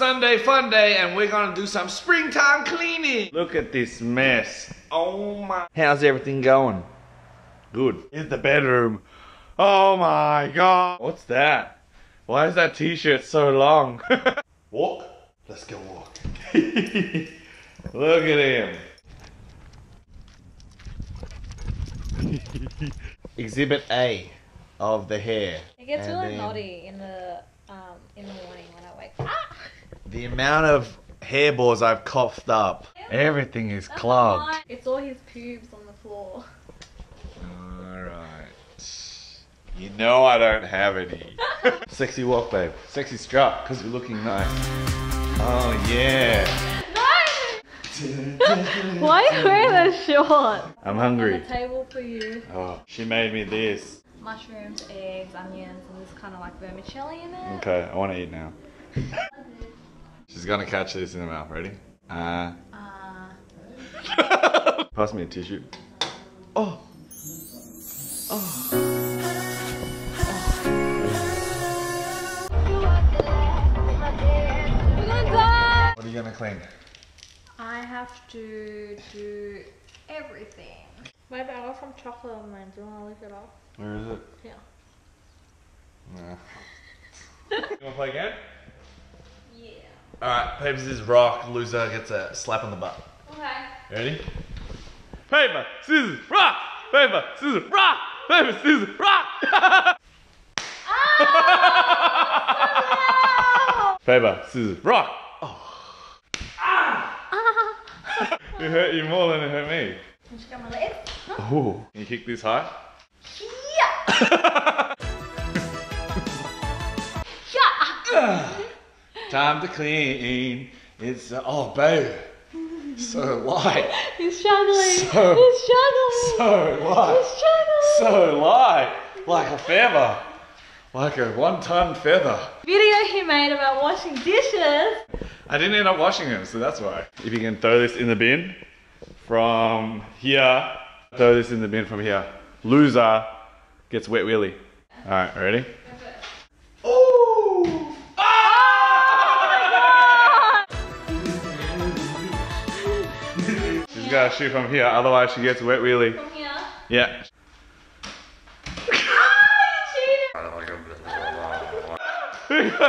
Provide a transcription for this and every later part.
Sunday fun day and we're gonna do some springtime cleaning. Look at this mess. Oh my. How's everything going? Good. In the bedroom. Oh my god. What's that? Why is that t-shirt so long? walk? Let's go walk. Look at him. Exhibit A of the hair. It gets And really then naughty in the um in the morning when I wake up. The amount of hairballs I've coughed up. Everything is That's clogged. mine. It's all his pubes on the floor. Alright. You know I don't have any. Sexy walk, babe. Sexy strut, because you're looking nice. Oh, yeah. Why are you wearing that short? I'm On hungry. the table for you. Oh, she made me this. Mushrooms, eggs, onions, and this kind of like vermicelli in it. Okay, I want to eat now. She's gonna catch this in her mouth. Ready? Uh. Uh, Pass me a tissue. Oh. we're gonna. What are you gonna clean? I have to do everything. My I got some chocolate on mine. Do you want to lick it off? Where is it? Yeah. Nah. you wanna play again? Yeah. Alright, paper, scissors, rock. Loser gets a slap on the butt. Okay. Ready? Paper, scissors, rock! Paper, scissors, rock! Paper, scissors, oh! rock! Oh! Paper, scissors, rock! Oh. it hurt you more than it hurt me. Just got my legs. Ooh. Can you kick this high? Yeah. yeah. Ah. Time to clean. It's, uh, oh, babe. So light. He's struggling. So- He's struggling. So light. He's struggling. So light. Like a feather. Like a one ton feather. Video he made about washing dishes. I didn't end up washing them, so that's why. If you can throw this in the bin from here, throw this in the bin from here. Loser gets wet willy. Alright, ready? She's gotta shoot from here, otherwise she gets wet willy. From here. Yeah.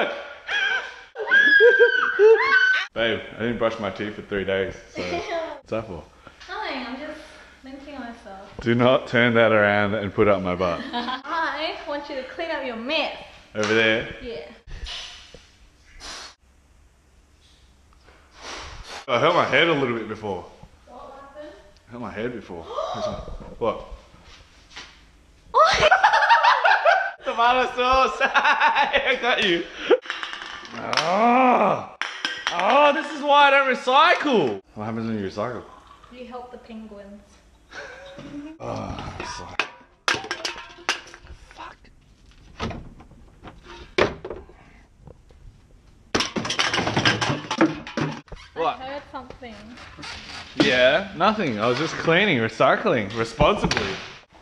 Babe, I didn't brush my teeth for three days, so what's that for? Nothing, I'm just thinking myself. Do not turn that around and put up my butt. I want you to clean up your mess. Over there. Yeah. I hurt my head a little bit before. What happened? I hurt my head before. what? Tomato sauce! I got you. Oh. oh, this is why I don't recycle. What happens when you recycle? You help the penguins. Oh, What? I heard something. Yeah, nothing. I was just cleaning, recycling responsibly.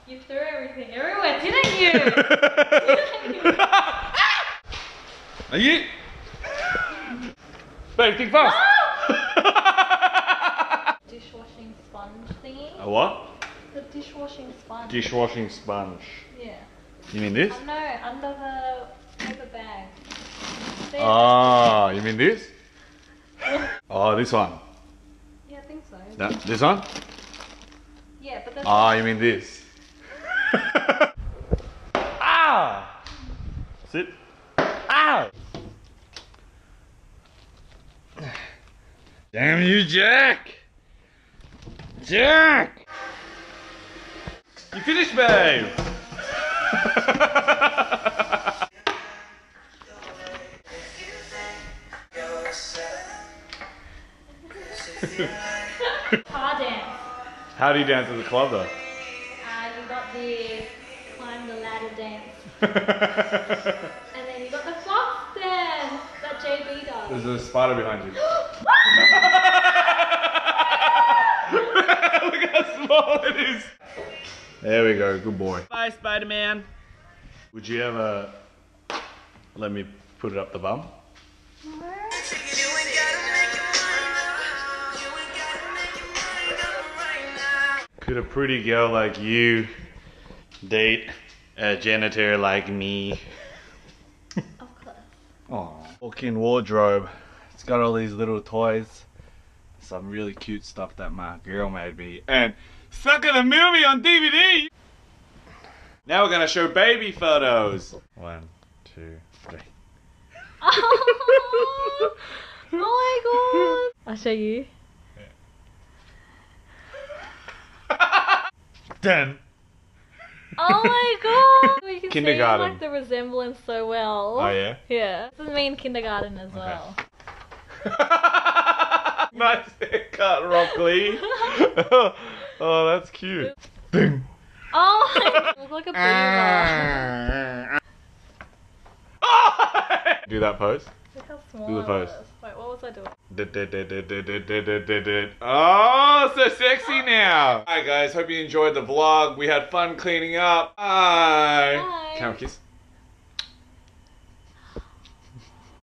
You threw everything everywhere, didn't you? didn't you? Are you? Babe, think fast. Dishwashing sponge thingy. A what? The dishwashing sponge. Dishwashing sponge. yeah. You mean this? No, under the paper bag. There. Oh, you mean this? Yeah, Oh, this one. Yeah, I think so. That, this one? Yeah, but that's Oh, you mean this? ah! Sit. Ah! Damn you, Jack! Jack! You finished, babe! car dance. How do you dance at the club, though? Uh, you got the climb the ladder dance. And then you got the fox dance that JB does. There's a spider behind you. Look how small it is. There we go, good boy. Bye, Spider Man. Would you ever let me put it up the bum? What? Could a pretty girl like you date a janitor like me? Of course. Oh. Walk-in wardrobe. It's got all these little toys. Some really cute stuff that my girl made me. And stuck in the movie on DVD! Now we're gonna show baby photos. One, two, three. Oh, oh my god. I'll show you. Done. Oh my god. You can Kindergarten. see like the resemblance so well. Oh yeah? Yeah. This is me in kindergarten as well. nice haircut, Rock Lee. oh, that's cute. Ding. Oh my. Look like a beaver. Do that pose. Look how small Do the pose. Wait, what was I doing? Oh, so sexy now. Hi guys, hope you enjoyed the vlog. We had fun cleaning up. Bye. Bye. Camera kiss.